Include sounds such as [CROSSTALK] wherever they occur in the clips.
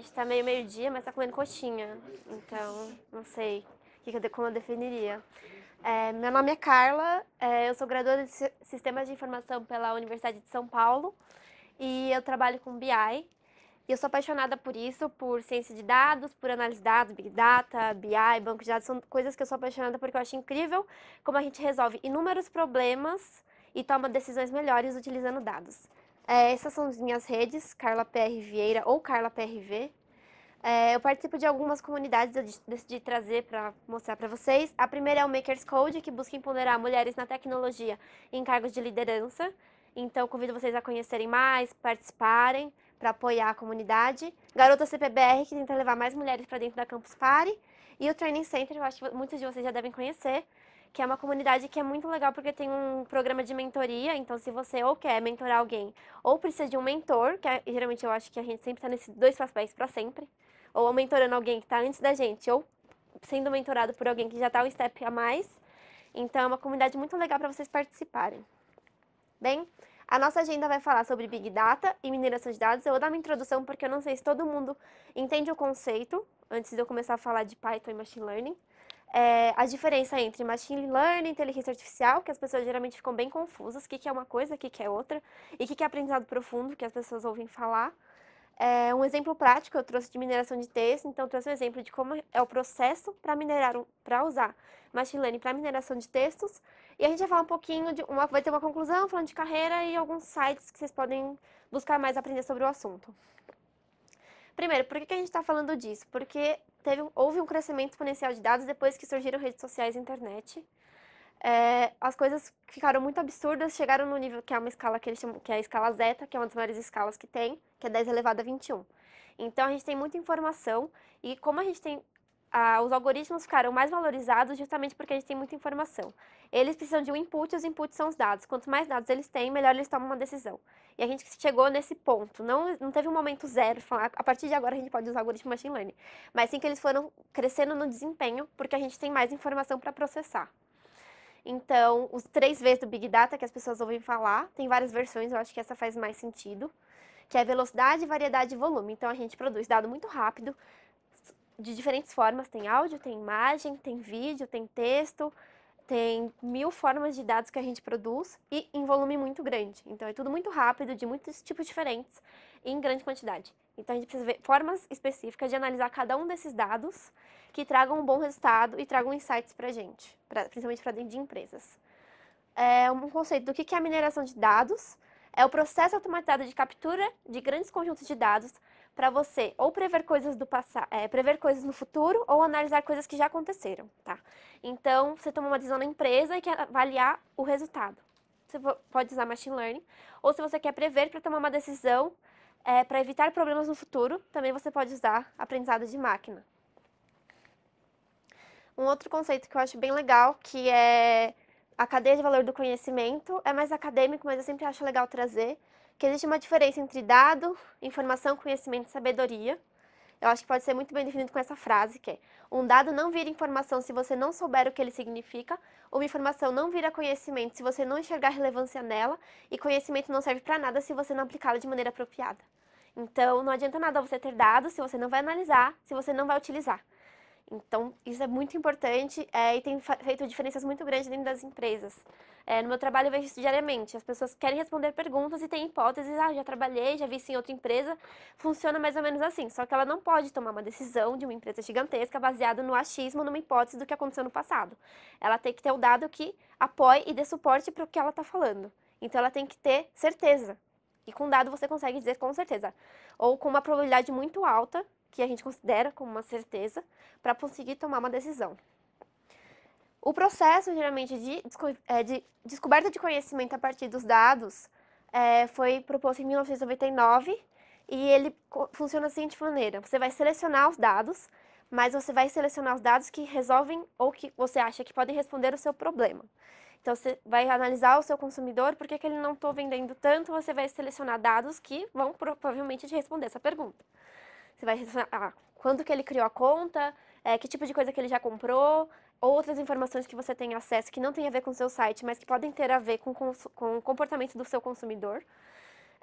gente tá meio meio-dia, mas tá comendo coxinha. Então, não sei que como eu definiria. É, meu nome é Carla, é, eu sou graduada de Sistemas de Informação pela Universidade de São Paulo e eu trabalho com BI. E eu sou apaixonada por isso, por ciência de dados, por análise de dados, Big Data, BI, banco de dados, são coisas que eu sou apaixonada porque eu acho incrível como a gente resolve inúmeros problemas e toma decisões melhores utilizando dados. É, essas são as minhas redes, Carla PR Vieira ou Carla PRV. É, eu participo de algumas comunidades, eu decidi trazer para mostrar para vocês. A primeira é o Makers Code, que busca empoderar mulheres na tecnologia em cargos de liderança. Então, convido vocês a conhecerem mais, participarem, para apoiar a comunidade. Garota CPBR, que tenta levar mais mulheres para dentro da Campus Party. E o Training Center, eu acho que muitos de vocês já devem conhecer, que é uma comunidade que é muito legal porque tem um programa de mentoria. Então, se você ou quer mentorar alguém ou precisa de um mentor, que é, geralmente eu acho que a gente sempre está nesses dois papéis para sempre, ou mentorando alguém que está antes da gente, ou sendo mentorado por alguém que já está um step a mais. Então, é uma comunidade muito legal para vocês participarem. Bem, a nossa agenda vai falar sobre Big Data e mineração de dados. Eu vou dar uma introdução porque eu não sei se todo mundo entende o conceito, antes de eu começar a falar de Python e Machine Learning é, a diferença entre machine learning inteligência artificial, que as pessoas geralmente ficam bem confusas, o que, que é uma coisa, o que, que é outra, e o que, que é aprendizado profundo, que as pessoas ouvem falar. É, um exemplo prático eu trouxe de mineração de texto, então trouxe um exemplo de como é o processo para minerar, para usar machine learning para mineração de textos, e a gente vai falar um pouquinho de, uma, vai ter uma conclusão falando de carreira e alguns sites que vocês podem buscar mais aprender sobre o assunto. Primeiro, por que, que a gente está falando disso? Porque teve, houve um crescimento exponencial de dados depois que surgiram redes sociais e internet. É, as coisas ficaram muito absurdas, chegaram no nível que é uma escala que eles chamam, que é a escala zeta, que é uma das maiores escalas que tem, que é 10 elevado a 21. Então a gente tem muita informação e como a gente tem os algoritmos ficaram mais valorizados justamente porque a gente tem muita informação. Eles precisam de um input, e os inputs são os dados. Quanto mais dados eles têm, melhor eles tomam uma decisão. E a gente chegou nesse ponto. Não, não teve um momento zero, falar, a partir de agora a gente pode usar algoritmo machine learning. Mas sim que eles foram crescendo no desempenho, porque a gente tem mais informação para processar. Então, os três Vs do Big Data que as pessoas ouvem falar, tem várias versões, eu acho que essa faz mais sentido, que é velocidade, variedade e volume. Então, a gente produz dado muito rápido, de diferentes formas, tem áudio, tem imagem, tem vídeo, tem texto, tem mil formas de dados que a gente produz e em volume muito grande. Então é tudo muito rápido, de muitos tipos diferentes, em grande quantidade. Então a gente precisa ver formas específicas de analisar cada um desses dados que tragam um bom resultado e tragam insights para a gente, pra, principalmente para dentro de empresas. É um conceito do que é a mineração de dados, é o processo automatizado de captura de grandes conjuntos de dados para você ou prever coisas do passado, é, prever coisas no futuro ou analisar coisas que já aconteceram, tá? Então, você toma uma decisão na empresa e quer avaliar o resultado. Você pode usar machine learning, ou se você quer prever para tomar uma decisão é, para evitar problemas no futuro, também você pode usar aprendizado de máquina. Um outro conceito que eu acho bem legal, que é a cadeia de valor do conhecimento, é mais acadêmico, mas eu sempre acho legal trazer, que existe uma diferença entre dado, informação, conhecimento e sabedoria. Eu acho que pode ser muito bem definido com essa frase, que é um dado não vira informação se você não souber o que ele significa, uma informação não vira conhecimento se você não enxergar relevância nela, e conhecimento não serve para nada se você não aplicá-lo de maneira apropriada. Então, não adianta nada você ter dados se você não vai analisar, se você não vai utilizar. Então, isso é muito importante é, e tem feito diferenças muito grandes dentro das empresas. É, no meu trabalho eu vejo isso diariamente. As pessoas querem responder perguntas e têm hipóteses. Ah, já trabalhei, já vi isso em outra empresa. Funciona mais ou menos assim. Só que ela não pode tomar uma decisão de uma empresa gigantesca baseada no achismo, numa hipótese do que aconteceu no passado. Ela tem que ter o dado que apoie e dê suporte para o que ela está falando. Então ela tem que ter certeza. E com dado você consegue dizer com certeza. Ou com uma probabilidade muito alta que a gente considera como uma certeza para conseguir tomar uma decisão. O processo, geralmente, de, é, de descoberta de conhecimento a partir dos dados é, foi proposto em 1999 e ele funciona da seguinte maneira: você vai selecionar os dados, mas você vai selecionar os dados que resolvem ou que você acha que podem responder o seu problema. Então, você vai analisar o seu consumidor, por que, que ele não está vendendo tanto, você vai selecionar dados que vão provavelmente te responder essa pergunta. Você vai ah, quando que ele criou a conta, é, que tipo de coisa que ele já comprou, outras informações que você tem acesso que não tem a ver com o seu site, mas que podem ter a ver com, com o comportamento do seu consumidor.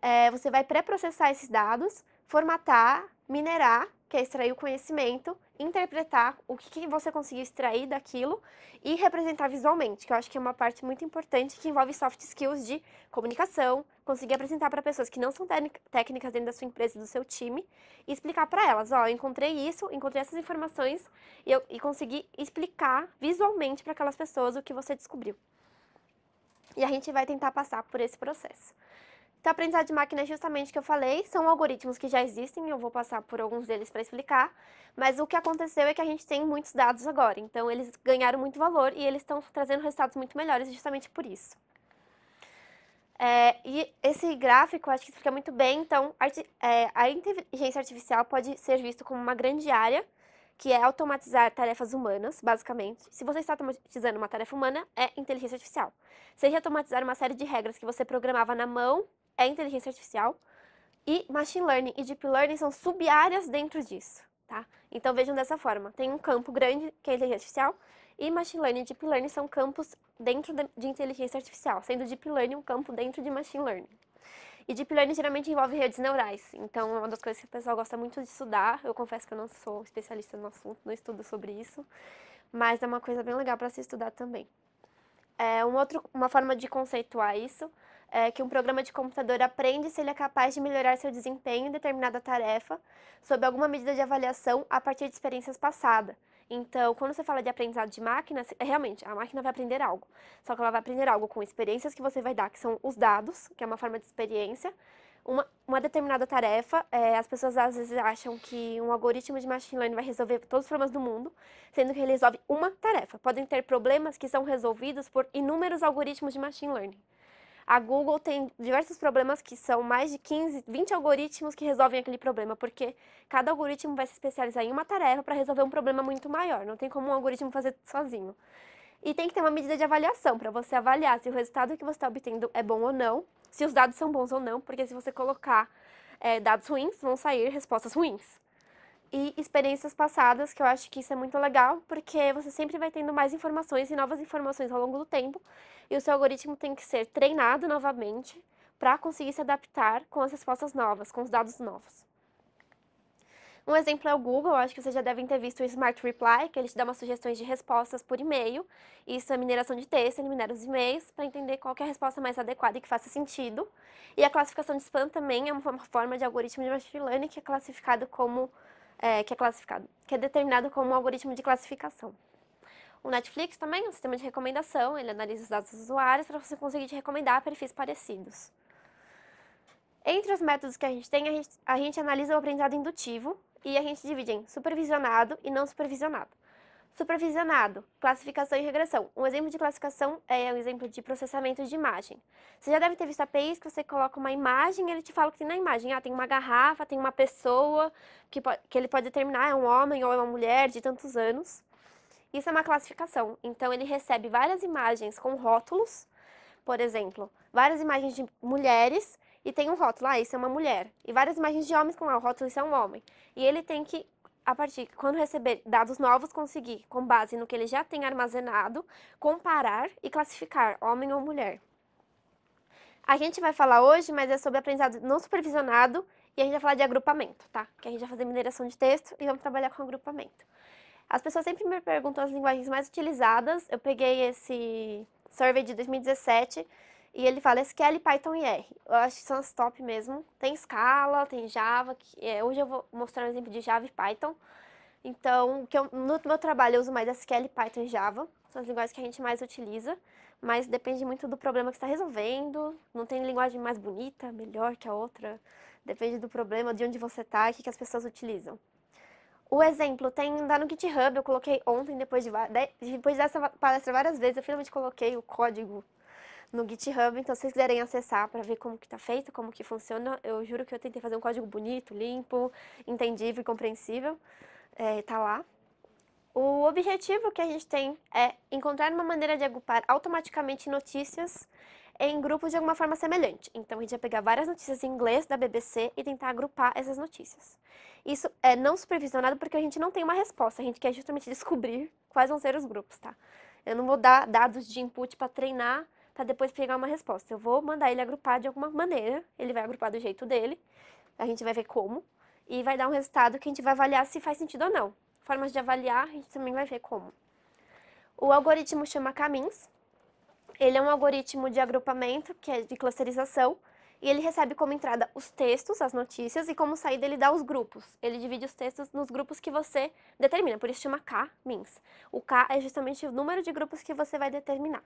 é, você vai pré-processar esses dados, formatar, minerar, que é extrair o conhecimento, interpretar o que, que, você conseguiu extrair daquilo e representar visualmente, que eu acho que é uma parte muito importante que envolve soft skills de comunicação, conseguir apresentar para pessoas que não são técnicas dentro da sua empresa do seu time e explicar para elas, ó, oh, eu encontrei isso, encontrei essas informações e, eu, e consegui explicar visualmente para aquelas pessoas o que você descobriu. E a gente vai tentar passar por esse processo. Então, aprendizado de máquina é justamente o que eu falei, são algoritmos que já existem, eu vou passar por alguns deles para explicar, mas o que aconteceu é que a gente tem muitos dados agora, então eles ganharam muito valor e eles estão trazendo resultados muito melhores justamente por isso. É, e esse gráfico acho que explica muito bem, então é, a inteligência artificial pode ser visto como uma grande área, que é automatizar tarefas humanas, basicamente. Se você está automatizando uma tarefa humana, é inteligência artificial. Seja automatizar uma série de regras que você programava na mão é inteligência artificial. E machine learning e deep learning são sub-áreas dentro disso, tá? Então vejam dessa forma, tem um campo grande que é inteligência artificial e machine learning e deep learning são campos dentro de inteligência artificial, sendo deep learning um campo dentro de machine learning. E deep learning geralmente envolve redes neurais, então é uma das coisas que o pessoal gosta muito de estudar. Eu confesso que eu não sou especialista no assunto, não estudo sobre isso, mas é uma coisa bem legal para se estudar também. É, um outro, uma forma de conceituar isso é, que um programa de computador aprende se ele é capaz de melhorar seu desempenho em determinada tarefa sob alguma medida de avaliação a partir de experiências passadas. Então, quando você fala de aprendizado de máquina, é, realmente, a máquina vai aprender algo. Só que ela vai aprender algo com experiências que você vai dar, que são os dados, que é uma forma de experiência. Uma, uma determinada tarefa, é, as pessoas às vezes acham que um algoritmo de machine learning vai resolver todos os problemas do mundo, sendo que ele resolve uma tarefa. Podem ter problemas que são resolvidos por inúmeros algoritmos de machine learning. A Google tem diversos problemas que são mais de 15, 20 algoritmos que resolvem aquele problema, porque cada algoritmo vai se especializar em uma tarefa para resolver um problema muito maior. Não tem como um algoritmo fazer sozinho. E tem que ter uma medida de avaliação para você avaliar se o resultado que você está obtendo é bom ou não, se os dados são bons ou não, porque se você colocar é, dados ruins, vão sair respostas ruins e experiências passadas, que eu acho que isso é muito legal, porque você sempre vai tendo mais informações e novas informações ao longo do tempo, e o seu algoritmo tem que ser treinado novamente para conseguir se adaptar com as respostas novas, com os dados novos. Um exemplo é o Google, acho que vocês já devem ter visto o Smart Reply, que ele te dá umas sugestões de respostas por e-mail. Isso é mineração de texto, ele minera os e-mails para entender qual é a resposta mais adequada e que faça sentido. E a classificação de spam também é uma forma de algoritmo de machine learning que é classificado como é, que é classificado, que é determinado como um algoritmo de classificação. O Netflix também é um sistema de recomendação, ele analisa os dados dos usuários para você conseguir te recomendar perfis parecidos. Entre os métodos que a gente tem, a gente, a gente analisa o aprendizado indutivo e a gente divide em supervisionado e não supervisionado. Supervisionado, classificação e regressão. Um exemplo de classificação é um exemplo de processamento de imagem. Você já deve ter visto APIs que você coloca uma imagem e ele te fala que tem na imagem. Ah, tem uma garrafa, tem uma pessoa que, pode, que ele pode determinar é um homem ou é uma mulher de tantos anos. Isso é uma classificação. Então, ele recebe várias imagens com rótulos, por exemplo, várias imagens de mulheres e tem um rótulo, ah, isso é uma mulher. E várias imagens de homens com o rótulo, isso é um homem. E ele tem que a partir quando receber dados novos, conseguir, com base no que ele já tem armazenado, comparar e classificar homem ou mulher. A gente vai falar hoje, mas é sobre aprendizado não supervisionado e a gente vai falar de agrupamento, tá? Que a gente vai fazer mineração de texto e vamos trabalhar com agrupamento. As pessoas sempre me perguntam as linguagens mais utilizadas. Eu peguei esse survey de 2017 e ele fala SQL, Python e R. Eu acho que são as top mesmo. Tem Scala, tem Java. Que, é, hoje eu vou mostrar um exemplo de Java e Python. Então, que eu, no meu trabalho eu uso mais SQL, Python e Java. São as linguagens que a gente mais utiliza. Mas depende muito do problema que está resolvendo. Não tem linguagem mais bonita, melhor que a outra. Depende do problema, de onde você está o que, que as pessoas utilizam. O exemplo tem no GitHub, eu coloquei ontem, depois, de, depois dessa palestra várias vezes, eu finalmente coloquei o código no GitHub, então se vocês quiserem acessar para ver como que tá feito, como que funciona, eu juro que eu tentei fazer um código bonito, limpo, entendível e compreensível, é, tá lá. O objetivo que a gente tem é encontrar uma maneira de agrupar automaticamente notícias em grupos de alguma forma semelhante. Então, a gente vai pegar várias notícias em inglês da BBC e tentar agrupar essas notícias. Isso é não supervisionado porque a gente não tem uma resposta, a gente quer justamente descobrir quais vão ser os grupos, tá? Eu não vou dar dados de input para treinar para depois pegar uma resposta. Eu vou mandar ele agrupar de alguma maneira, ele vai agrupar do jeito dele, a gente vai ver como, e vai dar um resultado que a gente vai avaliar se faz sentido ou não. Formas de avaliar, a gente também vai ver como. O algoritmo chama Camins. Ele é um algoritmo de agrupamento, que é de clusterização, e ele recebe como entrada os textos, as notícias, e como saída ele dá os grupos. Ele divide os textos nos grupos que você determina, por isso chama K-Mins. O K é justamente o número de grupos que você vai determinar.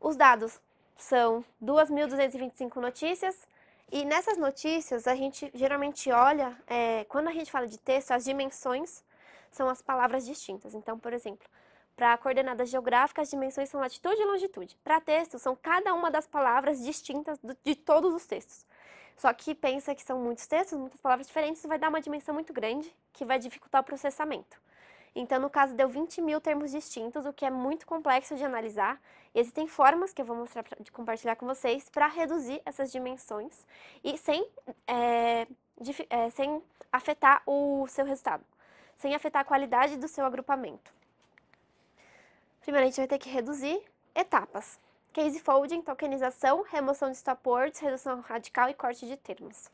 Os dados são 2.225 notícias, e nessas notícias a gente geralmente olha, é, quando a gente fala de texto, as dimensões são as palavras distintas. Então, por exemplo, para coordenadas geográficas, as dimensões são latitude e longitude. Para texto, são cada uma das palavras distintas de todos os textos. Só que pensa que são muitos textos, muitas palavras diferentes, vai dar uma dimensão muito grande, que vai dificultar o processamento. Então, no caso, deu 20 mil termos distintos, o que é muito complexo de analisar. Existem formas que eu vou mostrar pra, compartilhar com vocês para reduzir essas dimensões e sem, é, de, é, sem afetar o seu resultado, sem afetar a qualidade do seu agrupamento. Primeiro, a gente vai ter que reduzir etapas. Case folding, tokenização, remoção de stop words, redução radical e corte de termos.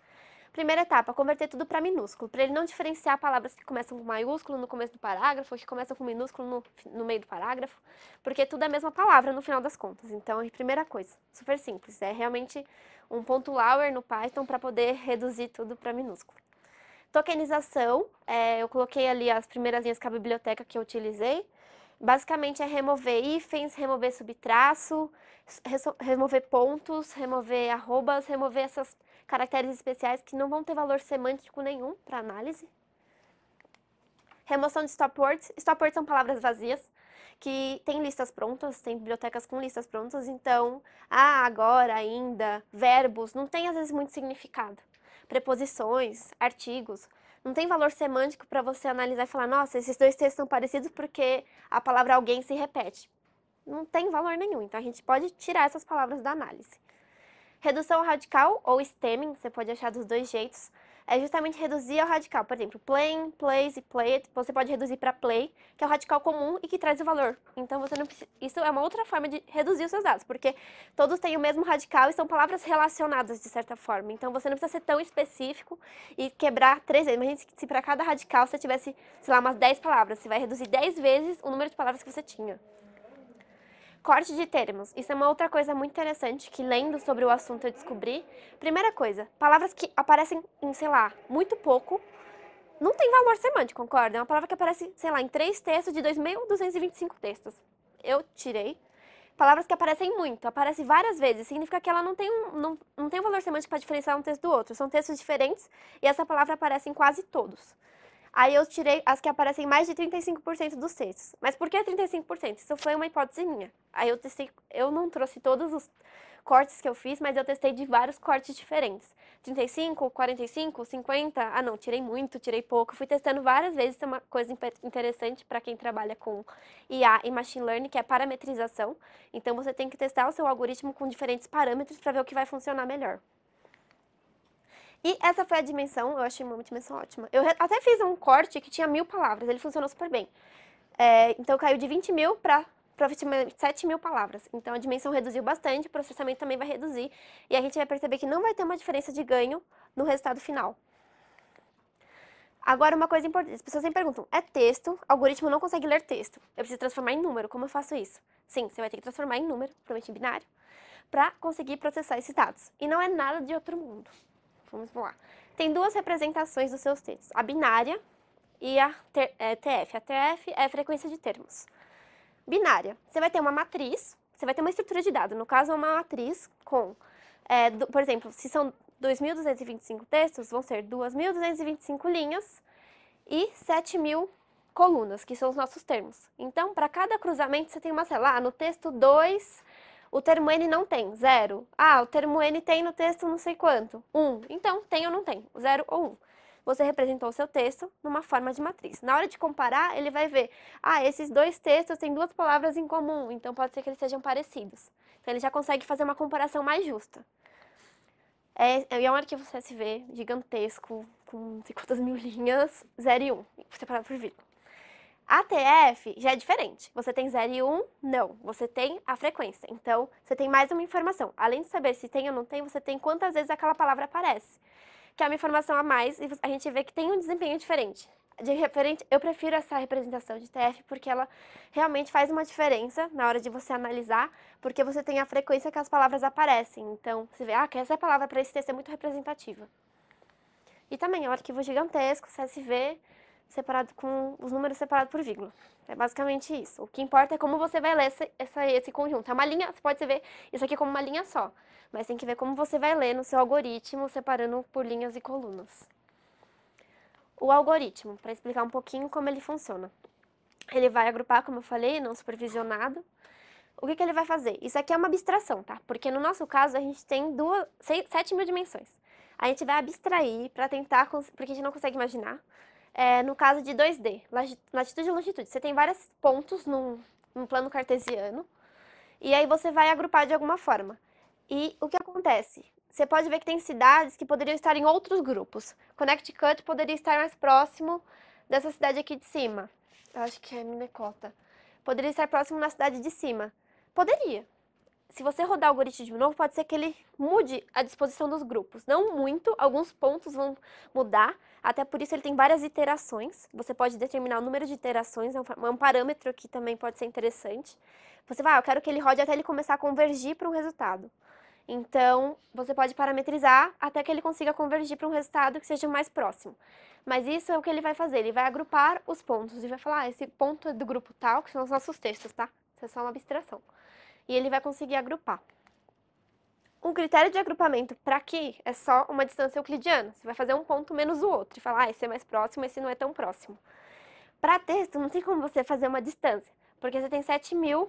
Primeira etapa, converter tudo para minúsculo, para ele não diferenciar palavras que começam com maiúsculo no começo do parágrafo, que começam com minúsculo no, no meio do parágrafo, porque tudo é a mesma palavra no final das contas. Então, a primeira coisa, super simples, é realmente um ponto lower no Python para poder reduzir tudo para minúsculo. Tokenização, é, eu coloquei ali as primeiras linhas com a biblioteca que eu utilizei, Basicamente é remover hífens, remover subtraço, remover pontos, remover arrobas, remover essas caracteres especiais que não vão ter valor semântico nenhum para análise. Remoção de stop words. Stop words são palavras vazias que tem listas prontas, tem bibliotecas com listas prontas, então, ah, agora, ainda, verbos, não tem às vezes muito significado. Preposições, artigos, não tem valor semântico para você analisar e falar, nossa, esses dois textos são parecidos porque a palavra alguém se repete. Não tem valor nenhum, então a gente pode tirar essas palavras da análise. Redução radical ou stemming, você pode achar dos dois jeitos é justamente reduzir ao radical. Por exemplo, playing, plays e played, você pode reduzir para play, que é o radical comum e que traz o valor. Então, você não precisa... isso é uma outra forma de reduzir os seus dados, porque todos têm o mesmo radical e são palavras relacionadas de certa forma. Então, você não precisa ser tão específico e quebrar três vezes. Imagina se para cada radical você tivesse, sei lá, umas 10 palavras. Você vai reduzir 10 vezes o número de palavras que você tinha. Corte de termos. Isso é uma outra coisa muito interessante que, lendo sobre o assunto, eu descobri. Primeira coisa, palavras que aparecem em, sei lá, muito pouco, não tem valor semântico, concorda? É uma palavra que aparece, sei lá, em três textos de 2.225 textos. Eu tirei. Palavras que aparecem muito, aparecem várias vezes, significa que ela não tem um, não, não tem um valor semântico para diferenciar um texto do outro. São textos diferentes e essa palavra aparece em quase todos. Aí eu tirei as que aparecem mais de 35% dos textos. Mas por que 35%? Isso foi uma hipótese minha. Aí eu testei, eu não trouxe todos os cortes que eu fiz, mas eu testei de vários cortes diferentes. 35, 45, 50, ah não, tirei muito, tirei pouco. Fui testando várias vezes, isso é uma coisa interessante para quem trabalha com IA e Machine Learning, que é parametrização. Então você tem que testar o seu algoritmo com diferentes parâmetros para ver o que vai funcionar melhor. E essa foi a dimensão, eu achei uma dimensão ótima. Eu até fiz um corte que tinha mil palavras, ele funcionou super bem. É, então caiu de 20 mil para aproximadamente 7 mil palavras. Então a dimensão reduziu bastante, o processamento também vai reduzir. E a gente vai perceber que não vai ter uma diferença de ganho no resultado final. Agora, uma coisa importante, as pessoas sempre perguntam, é texto, algoritmo não consegue ler texto. Eu preciso transformar em número, como eu faço isso? Sim, você vai ter que transformar em número, provavelmente em binário, para conseguir processar esses dados. E não é nada de outro mundo. Vamos lá. Tem duas representações dos seus textos, a binária e a é, TF. A TF é a frequência de termos. Binária, você vai ter uma matriz, você vai ter uma estrutura de dados, no caso, uma matriz com, é, do, por exemplo, se são 2.225 textos, vão ser 2.225 linhas e 7.000 colunas, que são os nossos termos. Então, para cada cruzamento, você tem uma célula. Ah, no texto 2, o termo N não tem, zero. Ah, o termo N tem no texto não sei quanto, um. Então, tem ou não tem, zero ou um. Você representou o seu texto numa forma de matriz. Na hora de comparar, ele vai ver, ah, esses dois textos têm duas palavras em comum, então pode ser que eles sejam parecidos. Então, ele já consegue fazer uma comparação mais justa. É, é um arquivo CSV gigantesco, com não sei quantas mil [LAUGHS] linhas, 0 e 1, um, separado por vírgula. ATF já é diferente. Você tem 0 e 1? Um, não. Você tem a frequência. Então, você tem mais uma informação. Além de saber se tem ou não tem, você tem quantas vezes aquela palavra aparece. Que é uma informação a mais e a gente vê que tem um desempenho diferente. De referente, eu prefiro essa representação de TF porque ela realmente faz uma diferença na hora de você analisar, porque você tem a frequência que as palavras aparecem. Então, você vê, ah, que essa palavra para esse texto é muito representativa. E também é um arquivo gigantesco, CSV, separado com os números separados por vírgula. É basicamente isso. O que importa é como você vai ler esse, essa, esse conjunto. É uma linha, você pode ver isso aqui como uma linha só, mas tem que ver como você vai ler no seu algoritmo, separando por linhas e colunas. O algoritmo, para explicar um pouquinho como ele funciona. Ele vai agrupar, como eu falei, não supervisionado. O que, que ele vai fazer? Isso aqui é uma abstração, tá? Porque no nosso caso a gente tem duas, seis, 7 mil dimensões. A gente vai abstrair para tentar, porque a gente não consegue imaginar, é, no caso de 2D, latitude e longitude. Você tem vários pontos num, num plano cartesiano, e aí você vai agrupar de alguma forma. E o que acontece? Você pode ver que tem cidades que poderiam estar em outros grupos. Connecticut poderia estar mais próximo dessa cidade aqui de cima. Eu acho que é Minnesota. Poderia estar próximo na cidade de cima. Poderia, se você rodar o algoritmo de novo, pode ser que ele mude a disposição dos grupos. Não muito, alguns pontos vão mudar, até por isso ele tem várias iterações. Você pode determinar o número de iterações, é um parâmetro que também pode ser interessante. Você vai, ah, eu quero que ele rode até ele começar a convergir para um resultado. Então, você pode parametrizar até que ele consiga convergir para um resultado que seja mais próximo. Mas isso é o que ele vai fazer, ele vai agrupar os pontos e vai falar, ah, esse ponto é do grupo tal, que são os nossos textos, tá? Isso é só uma abstração e ele vai conseguir agrupar. O critério de agrupamento para aqui é só uma distância euclidiana. Você vai fazer um ponto menos o outro e falar, ah, esse é mais próximo, esse não é tão próximo. Para texto, não tem como você fazer uma distância, porque você tem 7 mil.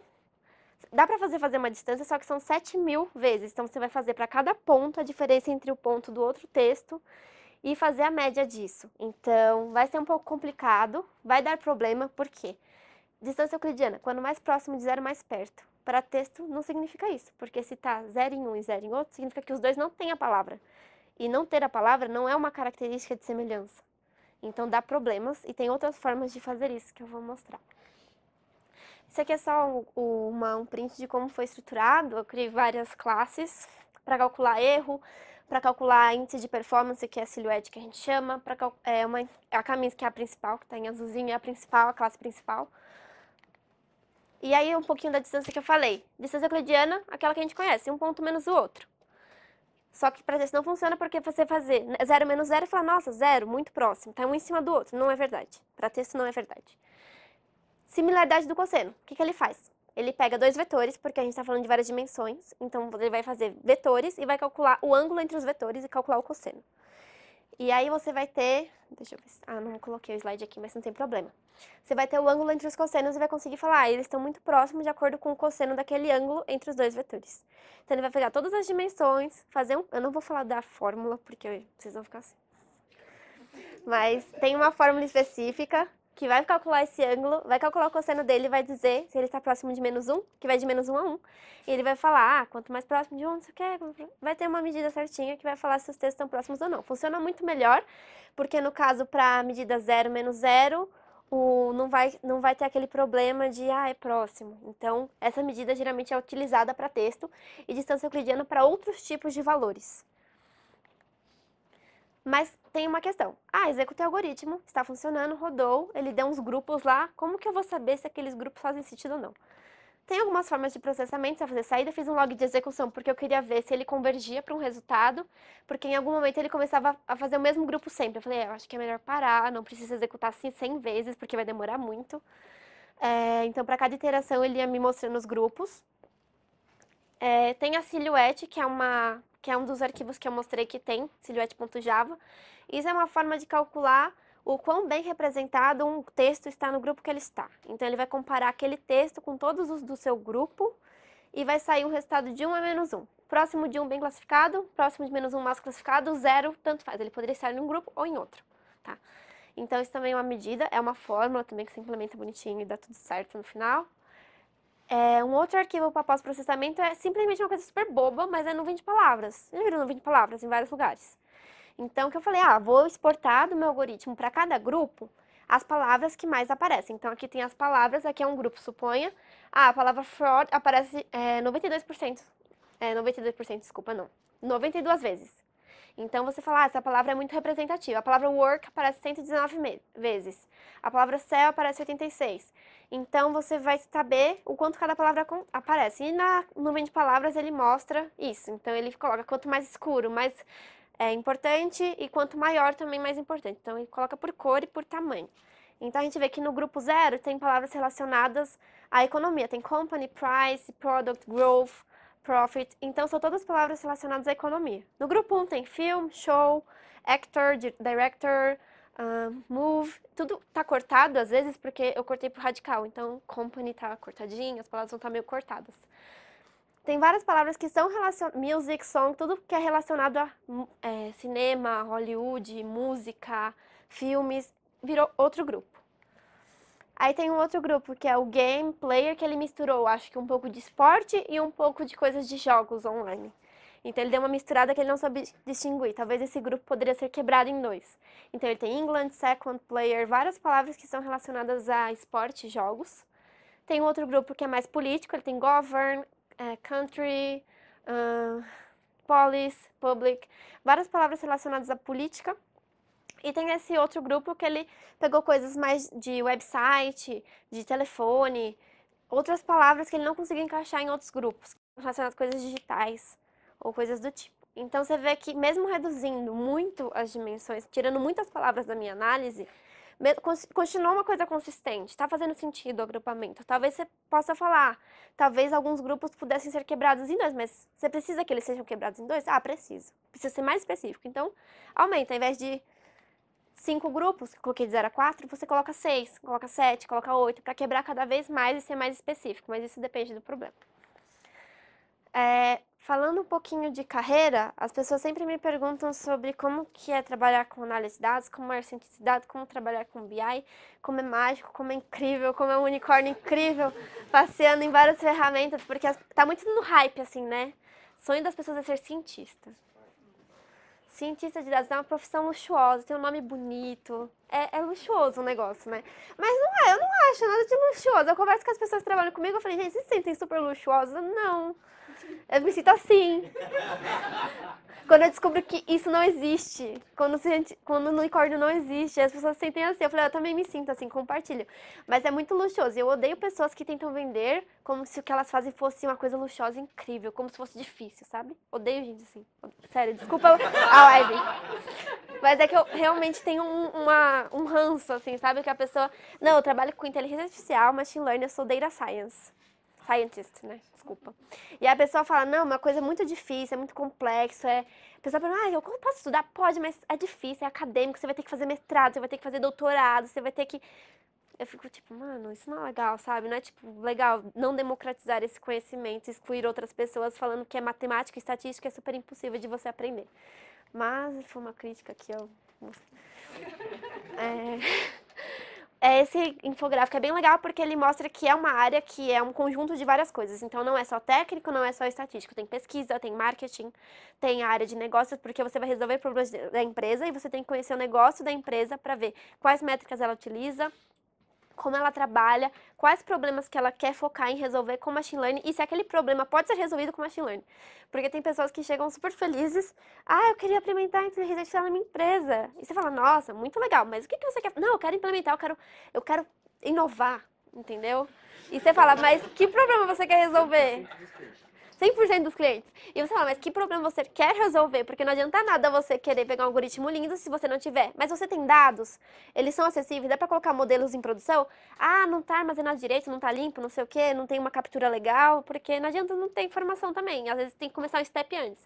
Dá para fazer fazer uma distância, só que são 7 mil vezes. Então, você vai fazer para cada ponto a diferença entre o ponto do outro texto e fazer a média disso. Então, vai ser um pouco complicado, vai dar problema, por quê? Distância euclidiana, quando mais próximo de zero, mais perto para texto não significa isso, porque se está zero em um e zero em outro, significa que os dois não têm a palavra. E não ter a palavra não é uma característica de semelhança. Então dá problemas e tem outras formas de fazer isso que eu vou mostrar. Isso aqui é só um, uma, um print de como foi estruturado. Eu criei várias classes para calcular erro, para calcular índice de performance, que é a silhuete que a gente chama, é uma, a camisa que é a principal, que está em azulzinho, é a principal, a classe principal. E aí um pouquinho da distância que eu falei. Distância euclidiana, aquela que a gente conhece, um ponto menos o outro. Só que para texto não funciona porque você fazer 0 menos 0 e falar, nossa, zero, muito próximo, está um em cima do outro. Não é verdade. Para texto não é verdade. Similaridade do cosseno. O que, que ele faz? Ele pega dois vetores, porque a gente está falando de várias dimensões, então ele vai fazer vetores e vai calcular o ângulo entre os vetores e calcular o cosseno. E aí você vai ter, deixa eu ver, ah, não coloquei o slide aqui, mas não tem problema. Você vai ter o ângulo entre os cossenos e vai conseguir falar, ah, eles estão muito próximos de acordo com o cosseno daquele ângulo entre os dois vetores. Então ele vai pegar todas as dimensões, fazer um, eu não vou falar da fórmula, porque vocês vão ficar assim. Mas tem uma fórmula específica que vai calcular esse ângulo, vai calcular o cosseno dele e vai dizer se ele está próximo de menos 1, que vai de menos 1 a 1. E ele vai falar, ah, quanto mais próximo de 1, você quer, vai ter uma medida certinha que vai falar se os textos estão próximos ou não. Funciona muito melhor, porque no caso, para a medida 0 menos 0, o, não, vai, não vai ter aquele problema de, ah, é próximo. Então, essa medida geralmente é utilizada para texto e distância euclidiana para outros tipos de valores. Mas tem uma questão. Ah, executei o algoritmo, está funcionando, rodou, ele deu uns grupos lá. Como que eu vou saber se aqueles grupos fazem sentido ou não? Tem algumas formas de processamento, você vai fazer saída, fiz um log de execução, porque eu queria ver se ele convergia para um resultado, porque em algum momento ele começava a fazer o mesmo grupo sempre. Eu falei, é, eu acho que é melhor parar, não precisa executar assim 100 vezes, porque vai demorar muito. É, então, para cada iteração, ele ia me mostrando os grupos. É, tem a silhouette, que é uma que é um dos arquivos que eu mostrei que tem, silhouette.java. Isso é uma forma de calcular o quão bem representado um texto está no grupo que ele está. Então, ele vai comparar aquele texto com todos os do seu grupo e vai sair um resultado de 1 a menos 1. Próximo de 1 bem classificado, próximo de menos 1 mal classificado, 0 tanto faz. Ele poderia estar em um grupo ou em outro. Tá? Então, isso também é uma medida, é uma fórmula também que se implementa bonitinho e dá tudo certo no final. É, um outro arquivo para pós-processamento é simplesmente uma coisa super boba, mas é nuvem de palavras. Já viram nuvem de palavras em vários lugares. Então, que eu falei, ah, vou exportar do meu algoritmo para cada grupo as palavras que mais aparecem. Então, aqui tem as palavras, aqui é um grupo, suponha. Ah, a palavra fraud aparece é, 92%. É, 92%, desculpa, não. 92 vezes. Então, você fala, ah, essa palavra é muito representativa. A palavra work aparece 119 vezes. A palavra cell aparece 86. Então, você vai saber o quanto cada palavra aparece. E na nuvem de palavras, ele mostra isso. Então, ele coloca quanto mais escuro, mais é importante e quanto maior também mais importante. Então ele coloca por cor e por tamanho. Então a gente vê que no grupo zero tem palavras relacionadas à economia. Tem company, price, product, growth, profit. Então são todas palavras relacionadas à economia. No grupo 1 um, tem film, show, actor, director, uh, move. Tudo tá cortado às vezes porque eu cortei pro radical. Então company tá cortadinho, as palavras vão estar tá meio cortadas. Tem várias palavras que são relacionadas, music, song, tudo que é relacionado a é, cinema, Hollywood, música, filmes, virou outro grupo. Aí tem um outro grupo que é o game player, que ele misturou, acho que um pouco de esporte e um pouco de coisas de jogos online. Então ele deu uma misturada que ele não soube distinguir. Talvez esse grupo poderia ser quebrado em dois. Então ele tem England, second player, várias palavras que são relacionadas a esporte e jogos. Tem outro grupo que é mais político, ele tem govern, é, country, uh, police, public, várias palavras relacionadas à política. E tem esse outro grupo que ele pegou coisas mais de website, de telefone, outras palavras que ele não conseguiu encaixar em outros grupos, relacionadas a coisas digitais ou coisas do tipo. Então você vê que mesmo reduzindo muito as dimensões, tirando muitas palavras da minha análise, continua uma coisa consistente, está fazendo sentido o agrupamento. Talvez você possa falar, talvez alguns grupos pudessem ser quebrados em dois, mas você precisa que eles sejam quebrados em dois? Ah, preciso. Precisa ser mais específico. Então, aumenta. Ao invés de cinco grupos, que eu coloquei de 0 a 4, você coloca seis, coloca sete, coloca oito, para quebrar cada vez mais e ser mais específico, mas isso depende do problema. É, falando um pouquinho de carreira, as pessoas sempre me perguntam sobre como que é trabalhar com análise de dados, como é cientista de dados, como trabalhar com BI, como é mágico, como é incrível, como é um unicórnio incrível, passeando em várias ferramentas, porque tá muito no hype, assim, né? Sonho das pessoas é ser cientista. Cientista de dados é uma profissão luxuosa, tem um nome bonito. É, é, luxuoso o negócio, né? Mas não é, eu não acho nada de luxuoso. Eu converso com as pessoas que trabalham comigo, eu falei, gente, vocês se sentem super luxuosos? Não. Eu me sinto assim. Quando eu descubro que isso não existe, quando, gente, quando o unicórnio não existe, as pessoas se sentem assim. Eu falei, eu também me sinto assim, compartilho. Mas é muito luxuoso. Eu odeio pessoas que tentam vender como se o que elas fazem fosse uma coisa luxuosa incrível, como se fosse difícil, sabe? Odeio gente assim. Sério, desculpa a live. Mas é que eu realmente tenho um, uma, um ranço, assim, sabe? Que a pessoa. Não, eu trabalho com inteligência artificial, machine learning, eu sou data science. Scientist, né? Desculpa. E a pessoa fala, não, uma coisa muito difícil, é muito complexo, é... A pessoa fala, ah, eu posso estudar? Pode, mas é difícil, é acadêmico, você vai ter que fazer mestrado, você vai ter que fazer doutorado, você vai ter que... Eu fico tipo, mano, isso não é legal, sabe? Não é, tipo, legal não democratizar esse conhecimento, excluir outras pessoas falando que é matemática e estatística é super impossível de você aprender. Mas foi uma crítica que eu... [LAUGHS] É esse infográfico é bem legal porque ele mostra que é uma área que é um conjunto de várias coisas. Então não é só técnico, não é só estatístico. Tem pesquisa, tem marketing, tem a área de negócios, porque você vai resolver problemas da empresa e você tem que conhecer o negócio da empresa para ver quais métricas ela utiliza, como ela trabalha, quais problemas que ela quer focar em resolver com machine learning e se aquele problema pode ser resolvido com machine learning. Porque tem pessoas que chegam super felizes, ah, eu queria implementar inteligência artificial na minha empresa. E você fala, nossa, muito legal, mas o que, que você quer? Não, eu quero implementar, eu quero, eu quero inovar, entendeu? E você fala, mas que problema você quer resolver? 100% dos clientes. E você fala, mas que problema você quer resolver? Porque não adianta nada você querer pegar um algoritmo lindo se você não tiver. Mas você tem dados, eles são acessíveis, dá para colocar modelos em produção? Ah, não tá armazenado direito, não tá limpo, não sei o quê, não tem uma captura legal, porque não adianta não ter informação também. Às vezes tem que começar um step antes.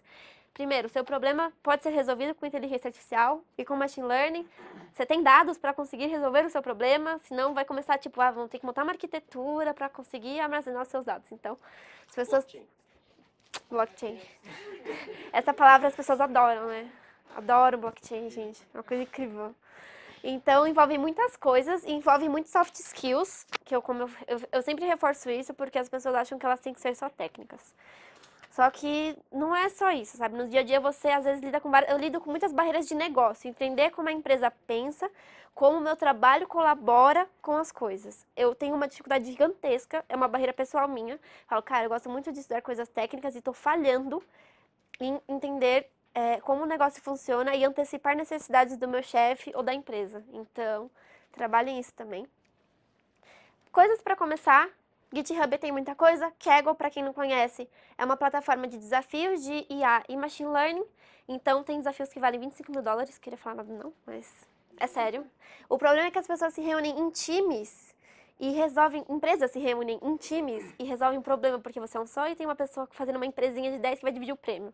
Primeiro, seu problema pode ser resolvido com inteligência artificial e com machine learning. Você tem dados para conseguir resolver o seu problema, senão vai começar tipo, ah, vão ter que montar uma arquitetura para conseguir armazenar os seus dados. Então, as pessoas Blockchain. Essa palavra as pessoas adoram, né? Adoram blockchain, gente. É uma coisa incrível. Então, envolve muitas coisas, envolve muitos soft skills, que eu, como eu, eu, eu sempre reforço isso, porque as pessoas acham que elas têm que ser só técnicas. Só que não é só isso, sabe? No dia a dia você às vezes lida com eu lido com muitas barreiras de negócio, entender como a empresa pensa, como o meu trabalho colabora com as coisas. Eu tenho uma dificuldade gigantesca, é uma barreira pessoal minha. Falo, cara, eu gosto muito de estudar coisas técnicas e estou falhando em entender é, como o negócio funciona e antecipar necessidades do meu chefe ou da empresa. Então, trabalhem isso também. Coisas para começar. GitHub tem muita coisa. Kaggle, para quem não conhece, é uma plataforma de desafios de IA e Machine Learning. Então, tem desafios que valem 25 mil dólares. Queria falar nada não, mas é sério. O problema é que as pessoas se reúnem em times e resolvem, empresas se reúnem em times e resolvem um problema porque você é um só e tem uma pessoa fazendo uma empresinha de 10 que vai dividir o prêmio.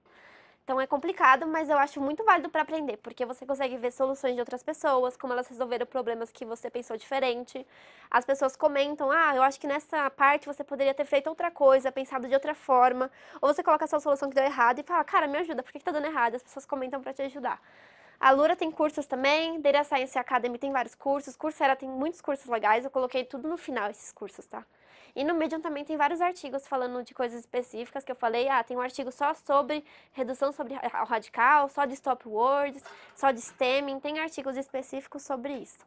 Então é complicado, mas eu acho muito válido para aprender, porque você consegue ver soluções de outras pessoas, como elas resolveram problemas que você pensou diferente. As pessoas comentam: "Ah, eu acho que nessa parte você poderia ter feito outra coisa, pensado de outra forma". Ou você coloca a sua solução que deu errado e fala: "Cara, me ajuda, por que, que tá dando errado?". As pessoas comentam para te ajudar. A Lura tem cursos também, Data Science Academy tem vários cursos, Coursera tem muitos cursos legais, eu coloquei tudo no final esses cursos, tá? E no Medium também tem vários artigos falando de coisas específicas que eu falei. Ah, tem um artigo só sobre redução sobre radical, só de stop words, só de stemming. Tem artigos específicos sobre isso.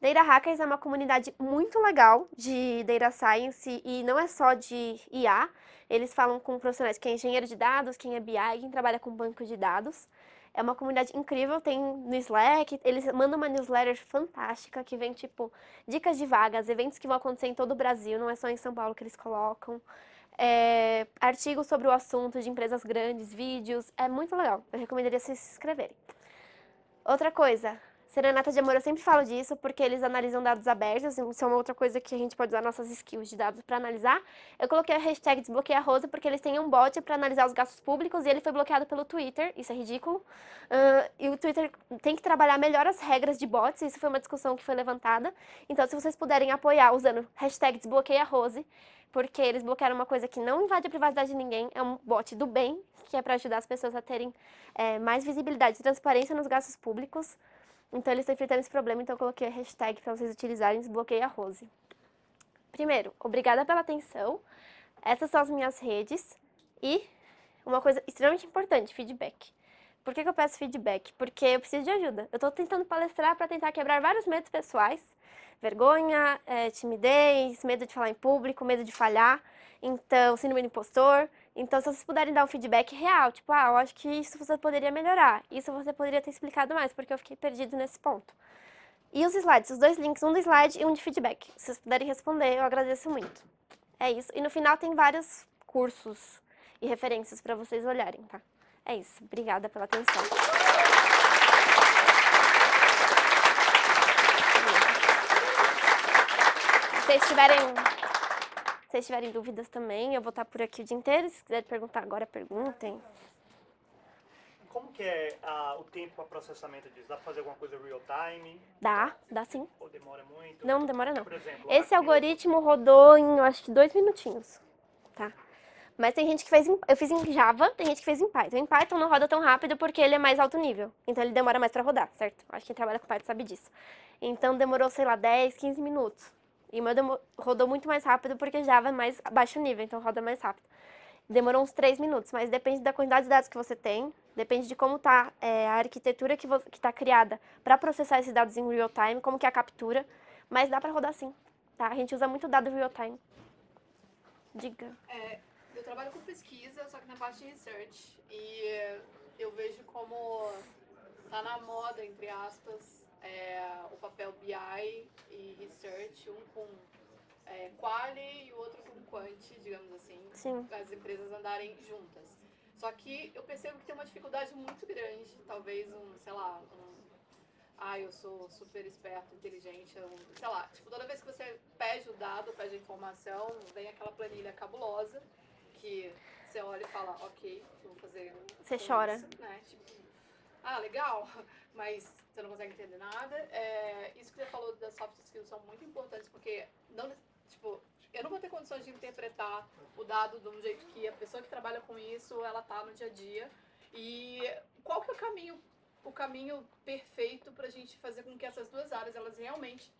Data Hackers é uma comunidade muito legal de Data Science e não é só de IA. Eles falam com profissionais que é engenheiro de dados, quem é BI, quem trabalha com banco de dados. É uma comunidade incrível, tem no Slack, eles mandam uma newsletter fantástica que vem, tipo, dicas de vagas, eventos que vão acontecer em todo o Brasil, não é só em São Paulo que eles colocam. É, artigos sobre o assunto de empresas grandes, vídeos, é muito legal. Eu recomendaria vocês se inscreverem. Outra coisa, Serenata de Amor, eu sempre falo disso porque eles analisam dados abertos, isso é uma outra coisa que a gente pode usar nossas skills de dados para analisar. Eu coloquei a hashtag desbloqueia Rosa porque eles têm um bot para analisar os gastos públicos e ele foi bloqueado pelo Twitter, isso é ridículo. Uh, e o Twitter tem que trabalhar melhor as regras de bots, isso foi uma discussão que foi levantada. Então, se vocês puderem apoiar usando hashtag desbloqueia Rose, porque eles bloquearam uma coisa que não invade a privacidade de ninguém, é um bot do bem, que é para ajudar as pessoas a terem é, mais visibilidade e transparência nos gastos públicos. Então eles estão enfrentando esse problema, então eu coloquei a hashtag para vocês utilizarem desbloqueia Rose. Primeiro, obrigada pela atenção. Essas são as minhas redes e uma coisa extremamente importante, feedback. Por que, que eu peço feedback? Porque eu preciso de ajuda. Eu estou tentando palestrar para tentar quebrar vários medos pessoais. Vergonha, é, timidez, medo de falar em público, medo de falhar. Então, síndrome do impostor. Então, se vocês puderem dar um feedback real, tipo, ah, eu acho que isso você poderia melhorar, isso você poderia ter explicado mais, porque eu fiquei perdido nesse ponto. E os slides, os dois links, um do slide e um de feedback. Se vocês puderem responder, eu agradeço muito. É isso. E no final tem vários cursos e referências para vocês olharem, tá? É isso. Obrigada pela atenção. Se vocês tiverem vocês tiverem dúvidas também, eu vou estar por aqui o dia inteiro. Se quiserem perguntar agora, perguntem. Como que é uh, o tempo para processamento disso? Dá para fazer alguma coisa real time? Dá, dá sim. Ou demora muito? Não, não demora não. Por exemplo, Esse algoritmo rodou em, eu acho que dois minutinhos, tá? Mas tem gente que fez em, eu fiz em Java, tem gente que fez em Python. Em Python não roda tão rápido porque ele é mais alto nível. Então ele demora mais para rodar, certo? Acho que quem trabalha com Python sabe disso. Então demorou, sei lá, 10, 15 minutos. E o meu rodou muito mais rápido porque Java é mais baixo nível, então roda mais rápido. Demorou uns 3 minutos, mas depende da quantidade de dados que você tem, depende de como está a arquitetura que está criada para processar esses dados em real time, como que é a captura, mas dá para rodar sim, tá? A gente usa muito dado real time. Diga. É, eu trabalho com pesquisa, só que na parte de research. E eu vejo como tá na moda, entre aspas, é, o papel BI e research, um com é, quali e o outro com quant, digamos assim. Sim. As empresas andarem juntas. Só que eu percebo que tem uma dificuldade muito grande, talvez um, sei lá, um ah, eu sou super esperto, inteligente, eu- sei lá, tipo, toda vez que você pede o dado, pede a informação, vem aquela planilha cabulosa que você olha e fala, ok, vou fazer. Você chora. Isso, né? Tipo, ah, legal, mas você não consegue entender nada. É, isso que você falou das soft skills são muito importantes, porque não, tipo, eu não vou ter condições de interpretar o dado de um jeito que a pessoa que trabalha com isso, ela tá no dia a dia. E qual que é o caminho, o caminho perfeito para a gente fazer com que essas duas áreas elas realmente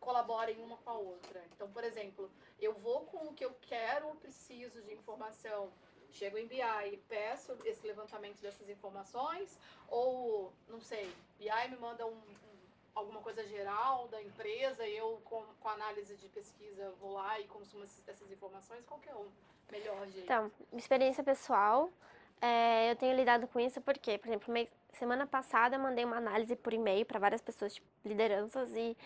colaborem uma com a outra? Então, por exemplo, eu vou com o que eu quero ou preciso de informação chego em BI e peço esse levantamento dessas informações, ou, não sei, BI me manda um, um, alguma coisa geral da empresa e eu, com, com análise de pesquisa, vou lá e consumo essas informações, qual é o melhor jeito? Então, experiência pessoal, é, eu tenho lidado com isso porque, por exemplo, semana passada eu mandei uma análise por e-mail para várias pessoas, tipo, lideranças, e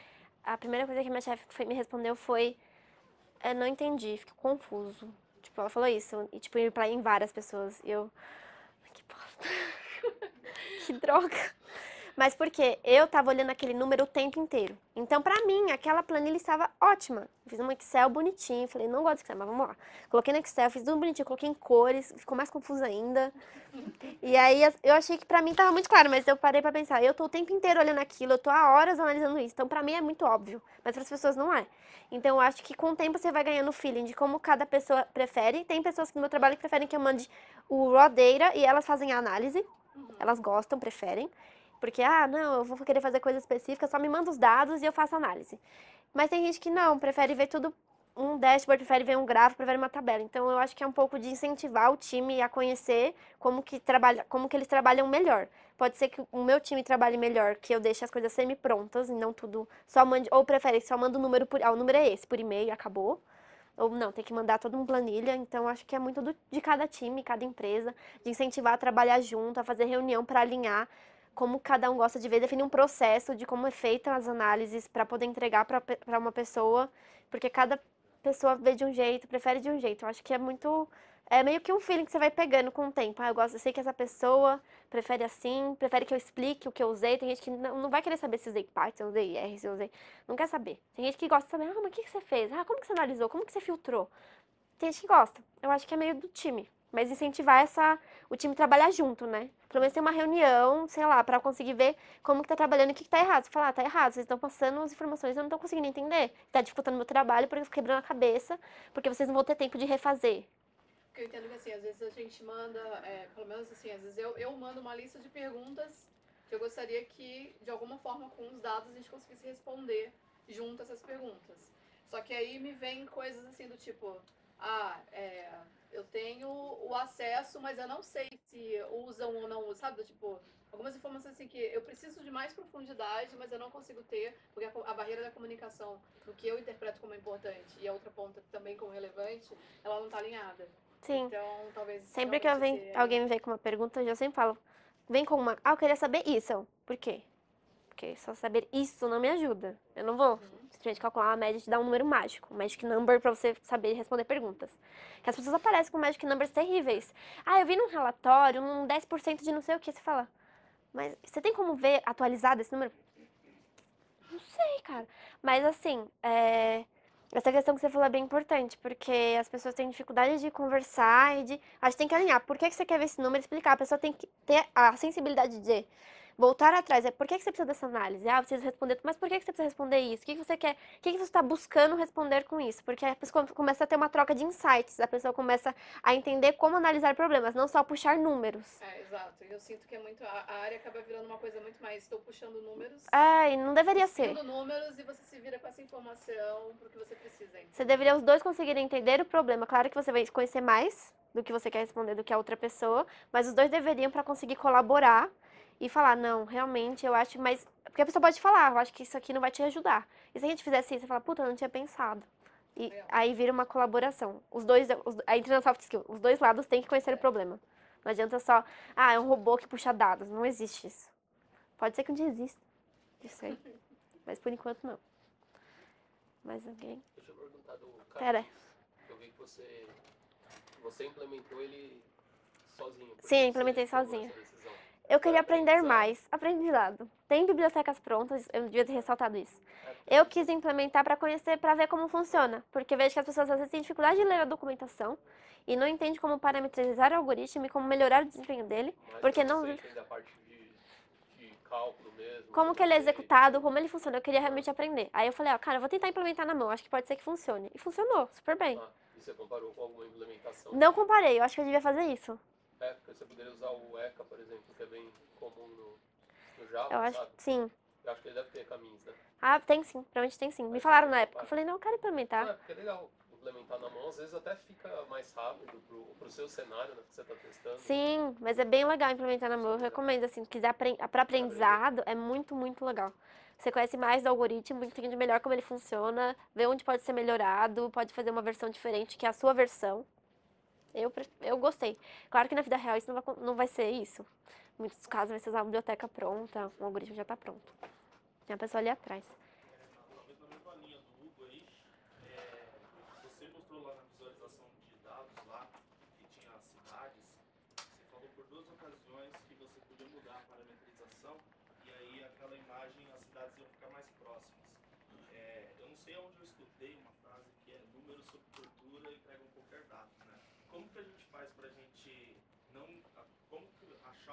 a primeira coisa que minha chefe me respondeu foi: Eu não entendi, fico confuso. Tipo, ela falou isso, e tipo, em várias pessoas. E eu. Que bosta. [LAUGHS] que droga. Mas porque eu tava olhando aquele número o tempo inteiro. Então, pra mim, aquela planilha estava ótima. fiz um Excel bonitinho, falei, não gosto de Excel, mas vamos lá. Coloquei no Excel, fiz tudo bonitinho, coloquei em cores, ficou mais confuso ainda. E aí eu achei que pra mim tava muito claro, mas eu parei pra pensar, eu tô o tempo inteiro olhando aquilo, eu tô há horas analisando isso. Então, pra mim é muito óbvio, mas para as pessoas não é. Então, eu acho que com o tempo você vai ganhando o feeling de como cada pessoa prefere. Tem pessoas que no meu trabalho que preferem que eu mande o raw data e elas fazem a análise. Elas gostam, preferem. Porque, ah, não, eu vou querer fazer coisa específica, só me manda os dados e eu faço análise. Mas tem gente que não, prefere ver tudo, um dashboard, prefere ver um gráfico, prefere uma tabela. Então, eu acho que é um pouco de incentivar o time a conhecer como que, trabalha, como que eles trabalham melhor. Pode ser que o meu time trabalhe melhor, que eu deixe as coisas semi-prontas e não tudo só mande, ou prefere que só manda o número por, ah, o número é esse, por e-mail, acabou. Ou não, tem que mandar toda uma planilha. Então, acho que é muito do, de cada time, cada empresa, de incentivar a trabalhar junto, a fazer reunião para alinhar como cada um gosta de ver, definir um processo de como é feita as análises para poder entregar para uma pessoa, porque cada pessoa vê de um jeito, prefere de um jeito. Eu acho que é muito é meio que um feeling que você vai pegando com o tempo. Ah, eu gosto, eu sei que essa pessoa prefere assim, prefere que eu explique o que eu usei. Tem gente que não, não vai querer saber se usei Python, se usei R, se usei. Não quer saber. Tem gente que gosta de saber, ah, mas o que, que você fez? Ah, como que você analisou? Como que você filtrou? Tem gente que gosta. Eu acho que é meio do time mas incentivar essa o time trabalhar junto, né? Pelo menos ter uma reunião, sei lá, para conseguir ver como que tá trabalhando e o que, que tá errado. Você fala, ah, tá errado, vocês estão passando as informações, eu não tô conseguindo entender. Tá dificultando meu trabalho, porque eu fico quebrando a cabeça, porque vocês não vão ter tempo de refazer. Porque eu entendo que assim, às vezes a gente manda, é, pelo menos assim, às vezes eu, eu mando uma lista de perguntas que eu gostaria que, de alguma forma, com os dados, a gente conseguisse responder junto essas perguntas. Só que aí me vem coisas assim do tipo, ah, é, eu tenho o acesso, mas eu não sei se usam ou não usam, sabe? Tipo, algumas informações assim que eu preciso de mais profundidade, mas eu não consigo ter, porque a, a barreira da comunicação, do que eu interpreto como importante e a outra ponta também como relevante, ela não está alinhada. Sim. Então, talvez. Sempre que vem, alguém me vem com uma pergunta, eu sempre falo, vem com uma. Ah, eu queria saber isso. Por quê? Porque só saber isso não me ajuda. Eu não vou uhum. simplesmente calcular uma média e te dar um número mágico, um magic number para você saber responder perguntas. Que as pessoas aparecem com magic numbers terríveis. Ah, eu vi num relatório um 10% de não sei o que. Você fala, mas você tem como ver atualizado esse número? Não sei, cara. Mas assim, é... essa questão que você falou é bem importante, porque as pessoas têm dificuldade de conversar e de. A gente tem que alinhar. Por que você quer ver esse número e explicar? A pessoa tem que ter a sensibilidade de dizer voltar atrás. É por que, que você precisa dessa análise? Ah, precisa responder, mas por que, que você precisa responder isso? O que, que você quer? O que, que você está buscando responder com isso? Porque a pessoa começa a ter uma troca de insights, a pessoa começa a entender como analisar problemas, não só puxar números. É, exato. Eu sinto que é muito. A, área acaba virando uma coisa muito mais. Estou puxando números. É, e não deveria ser. números e você se vira com essa informação pro que você precisa. Você deveria os dois conseguirem entender o problema. Claro que você vai conhecer mais do que você quer responder do que a outra pessoa, mas os dois deveriam para conseguir colaborar e falar, não, realmente eu acho, mas. Porque a pessoa pode falar, eu acho que isso aqui não vai te ajudar. E se a gente fizesse isso, você fala, puta, eu não tinha pensado. E aí vira uma colaboração. Os dois, os, aí entra na soft skill, os dois lados têm que conhecer o problema. Não adianta só, ah, é um robô que puxa dados. Não existe isso. Pode ser que um dia exista. Isso aí. Mas por enquanto não. Mais alguém? Deixa eu perguntar do cara. Pera. Eu vi que você, você implementou ele sozinho. Sim, implementei sozinho. Eu queria aprender mais. Aprendizado. Tem bibliotecas prontas, eu devia ter ressaltado isso. Eu quis implementar para conhecer, para ver como funciona. Porque vejo que as pessoas às vezes têm dificuldade de ler a documentação e não entendem como parametrizar o algoritmo e como melhorar o desempenho dele. Mas porque não. Cálculo mesmo, como que ele é executado, como ele funciona. Eu queria realmente aprender. Aí eu falei, ó, cara, eu vou tentar implementar na mão, acho que pode ser que funcione. E funcionou, super bem. Ah, e você comparou com alguma implementação? Não comparei, eu acho que eu devia fazer isso. É, porque você poderia usar o ECA, por exemplo, que é bem comum no, no Java, Eu acho, sabe? sim. Eu acho que ele deve ter caminhos, né? Ah, tem sim, provavelmente tem sim. Me falaram na época. Eu falei, não, eu quero implementar. É porque é legal. implementar na mão, às vezes até fica mais rápido pro, pro seu cenário, né, que você está testando. Sim, mas é bem legal implementar na mão. Eu recomendo, assim, se quiser para aprendizado, é muito, muito legal. Você conhece mais do algoritmo, entende melhor como ele funciona, vê onde pode ser melhorado, pode fazer uma versão diferente, que é a sua versão. Eu, eu gostei. Claro que na vida real isso não vai, não vai ser isso. Em muitos casos vai ser usar uma biblioteca pronta, o algoritmo já está pronto. Tem a pessoa ali atrás. Talvez na mesma linha do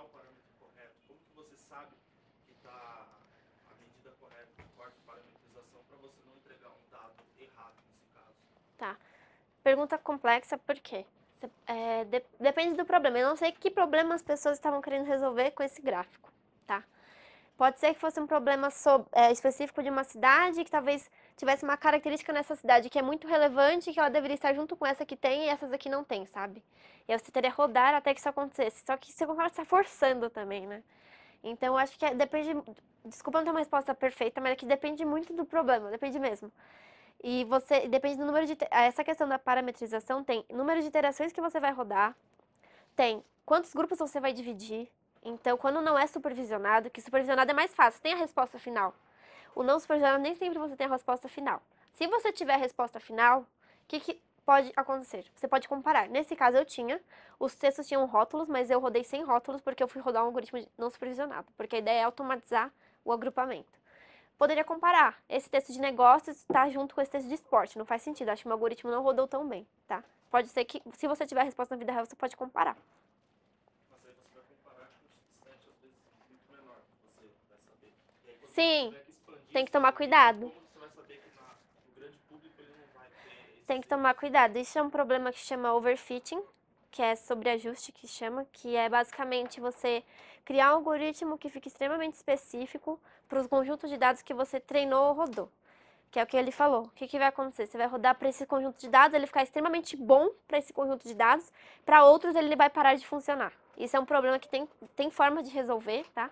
achar o parâmetro correto? Como que você sabe que está a medida correta de corte de parametrização para você não entregar um dado errado nesse caso? Pergunta complexa, por quê? É, de- depende do problema. Eu não sei que problema as pessoas estavam querendo resolver com esse gráfico, tá? Pode ser que fosse um problema é, específico de uma cidade, que talvez tivesse uma característica nessa cidade que é muito relevante, que ela deveria estar junto com essa que tem e essas aqui não tem, sabe? E você teria que rodar até que isso acontecesse. Só que você está forçando também, né? Então, eu acho que é- depende. Desculpa não ter uma resposta perfeita, mas é que depende muito do problema, depende mesmo. E você depende do número de ite- essa questão da parametrização tem número de iterações que você vai rodar, tem quantos grupos você vai dividir. Então, quando não é supervisionado, que supervisionado é mais fácil, tem a resposta final. O não supervisionado nem sempre você tem a resposta final. Se você tiver a resposta final, o que, que pode acontecer? Você pode comparar. Nesse caso eu tinha, os textos tinham rótulos, mas eu rodei sem rótulos porque eu fui rodar um algoritmo não supervisionado, porque a ideia é automatizar o agrupamento poderia comparar. Esse texto de negócios está junto com esse texto de esporte. Não faz sentido. Acho que o algoritmo não rodou tão bem, tá? Pode ser que, se você tiver a resposta na vida real, você pode comparar. Mas aí você vai comparar com um subset às vezes muito menor, você vai saber. E aí, quando Sim, você tiver que expandir tem que esse tomar algoritmo, cuidado. Como você vai saber que na- no grande público ele não vai ter esse Tem que tomar cuidado. Isso é um problema que chama overfitting, que é sobre ajuste que chama, que é basicamente você criar um algoritmo que fique extremamente específico para os conjuntos de dados que você treinou ou rodou. Que é o que ele falou. O que, que vai acontecer? Você vai rodar para esse conjunto de dados, ele ficar extremamente bom para esse conjunto de dados, para outros ele vai parar de funcionar. Isso é um problema que tem, tem forma de resolver, tá?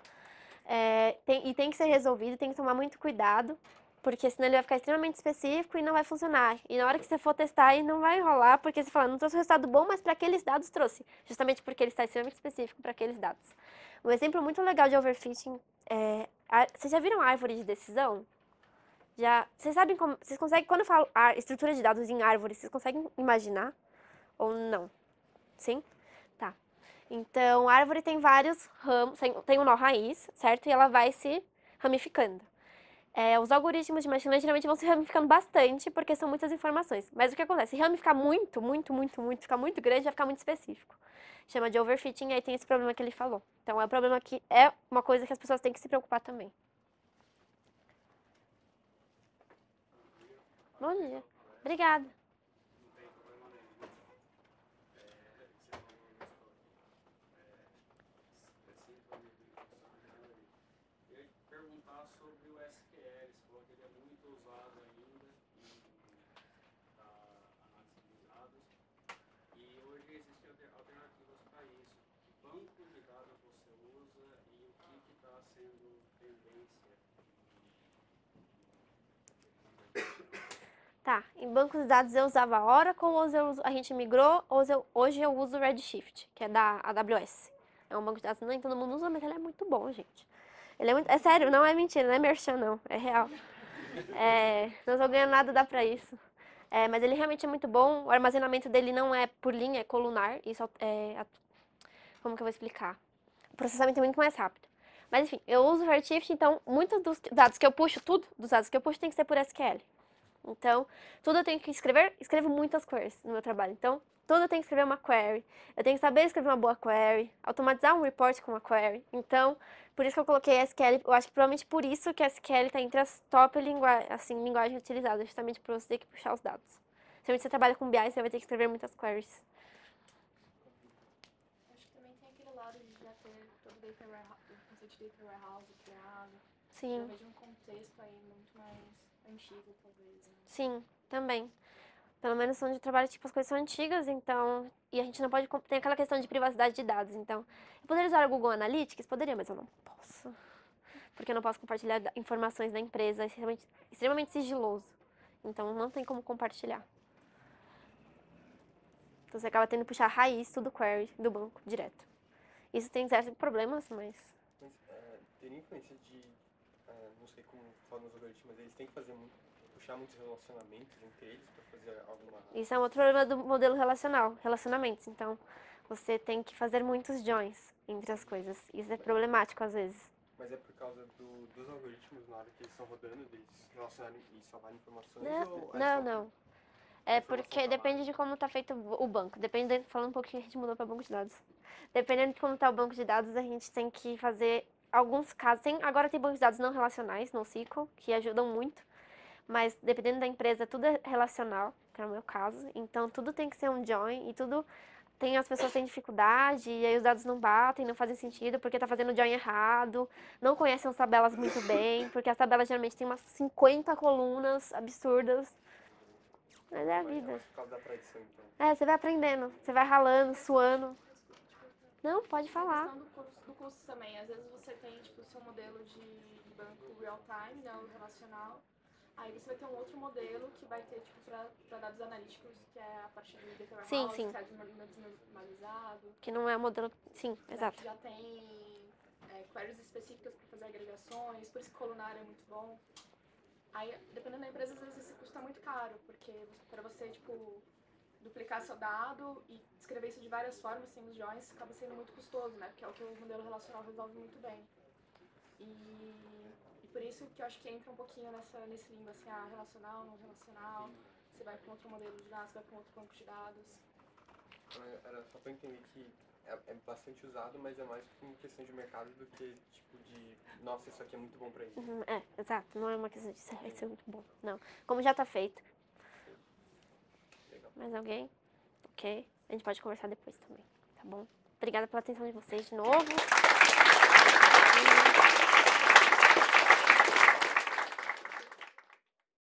É, tem- e tem que ser resolvido, tem que tomar muito cuidado, porque senão ele vai ficar extremamente específico e não vai funcionar. E na hora que você for testar, aí não vai rolar, porque você fala, não trouxe resultado bom, mas para aqueles dados trouxe. Justamente porque ele está extremamente específico para aqueles dados. Um exemplo muito legal de overfitting é. a- vocês já viram árvore de decisão? Já, vocês sabem como. Vocês conseguem. Quando eu falo ar- estrutura de dados em árvore, vocês conseguem imaginar? Ou não? Sim? Então, a árvore tem vários ramos, tem, um nó raiz, certo? E ela vai se ramificando. É, os algoritmos de machine learning geralmente vão se ramificando bastante, porque são muitas informações. Mas o que acontece? Se ramificar muito, muito, muito, muito, ficar muito grande, vai ficar muito específico. Chama de overfitting, aí tem esse problema que ele falou. Então, é um problema que é uma coisa que as pessoas têm que se preocupar também. Bom dia. Obrigada. Eu ia perguntar sobre o SQL, você falou que ele é muito usado ainda na análise de dados. E hoje existem alter- alternativas para isso. Que banco de dados você usa e o que está sendo tendência? Tá, em bancos de dados eu usava Oracle, hoje eu uso, a gente migrou, hoje eu, hoje eu uso Redshift, que é da AWS. É um banco de dados nem todo mundo usa, mas ele é muito bom, gente. Ele é muito, é sério, não é mentira, não é merchan não, é real. É, não estou ganhando nada, dá pra isso. É, mas ele realmente é muito bom, o armazenamento dele não é por linha, é colunar, isso é, como que eu vou explicar? O processamento é muito mais rápido. Mas enfim, eu uso Redshift, então muitos dos dados que eu puxo, tudo dos dados que eu puxo tem que ser por SQL. Então, tudo eu tenho que escrever, escrevo muitas queries no meu trabalho. Então, tudo eu tenho que escrever uma query. Eu tenho que saber escrever uma boa query, automatizar um report com uma query. Então, por isso que eu coloquei SQL. Eu acho que provavelmente por isso que SQL está entre as top lingua assim, linguagens utilizadas, justamente por você ter que puxar os dados. Se você trabalha com BI, você vai ter que escrever muitas queries. Acho que também tem aquele lado de já ter todo o data warehouse, o conceito de data warehouse criado. Sim. Eu vejo um contexto aí muito mais antigo, talvez. Né? Sim, também. Pelo menos onde eu trabalho, tipo, as coisas são antigas, então. E a gente não pode. Tem aquela questão de privacidade de dados. Então, eu poderia usar o Google Analytics? Poderia, mas eu não posso. Porque eu não posso compartilhar informações da empresa. É extremamente, extremamente sigiloso. Então, não tem como compartilhar. Então, você acaba tendo que puxar a raiz, tudo query do banco, direto. Isso tem certos problemas, mas. Mas é, teria influência de, nos algoritmos, eles têm que fazer muito, puxar muitos relacionamentos entre eles para fazer alguma... Isso é um outro problema do modelo relacional, relacionamentos. Então, você tem que fazer muitos joins entre as coisas. Isso é problemático às vezes. Mas é por causa do, dos algoritmos na hora que eles estão rodando, eles relacionarem e salvarem informações? Não, ou é não, não. É porque depende de como está feito o banco. Depende, falando um pouquinho, a gente mudou para banco de dados. Dependendo de como está o banco de dados, a gente tem que fazer alguns casos. Tem, agora tem bancos de dados não relacionais, no SQL, que ajudam muito. Mas dependendo da empresa, tudo é relacional, que é o meu caso. Então tudo tem que ser um join e tudo tem as pessoas têm dificuldade e aí os dados não batem, não fazem sentido porque está fazendo o join errado, não conhecem as tabelas muito bem, porque as tabelas geralmente têm umas 50 colunas absurdas. Mas é a Mas vida. então. É, você vai aprendendo, você vai ralando, suando. Não, pode A falar. questão do curso, do curso também. Às vezes você tem tipo, o seu modelo de, banco real time, né, o relacional. Aí você vai ter um outro modelo que vai ter tipo, para dados analíticos, que é a partir do data Sim, warehouse, sim. que é desnormalizado. Que não é o modelo. Sim, né, exato. Já tem é, queries específicas para fazer agregações, por isso que colunar é muito bom. Aí, dependendo da empresa, às vezes esse custo é muito caro, porque para você, tipo, duplicar seu dado e escrever isso de várias formas, sem os joins, acaba sendo muito custoso, né? Porque é o que o modelo relacional resolve muito bem. E, e por isso que eu acho que entra um pouquinho nessa, nesse limbo, assim, ah, relacional, não relacional, você vai para outro modelo de dados, vai para outro banco de dados. É- Era só para entender que é, é bastante usado, mas é mais em questão de mercado do que tipo de, nossa, isso aqui é muito bom para isso. Uhum, É, exato. Não é uma questão de "Isso ser muito bom. Não. Como já tá feito. Mais alguém? Ok. A gente pode conversar depois também, tá bom? Obrigada pela atenção de vocês de novo.